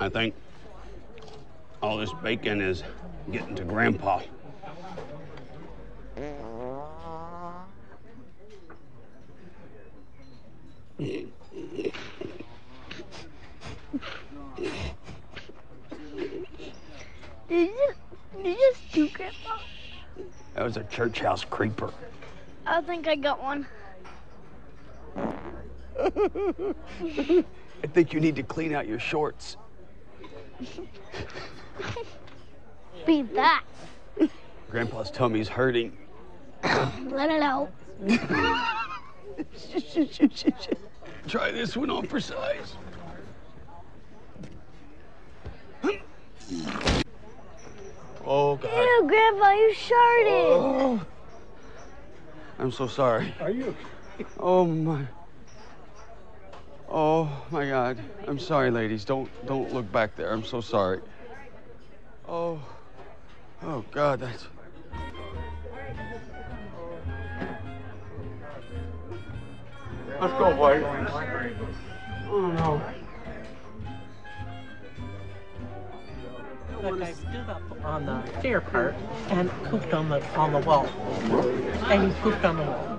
I think all this bacon is getting to Grandpa. Did you, did you just do, Grandpa? That was a church house creeper. I think I got one. I think you need to clean out your shorts. Beat that. Grandpa's tummy's hurting. Let it out. Try this one on for size. Oh, God. Ew, Grandpa, you sharted. Oh. I'm so sorry. Are you? Oh, my. Oh, my God. I'm sorry, ladies. Don't don't look back there. I'm so sorry. Oh. Oh, God, that's... Let's go, boys. Oh, no. The guy stood up on the stair part and pooped on the on the wall. And he pooped on the wall.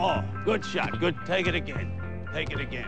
Oh, good shot. Good. Take it again. Take it again.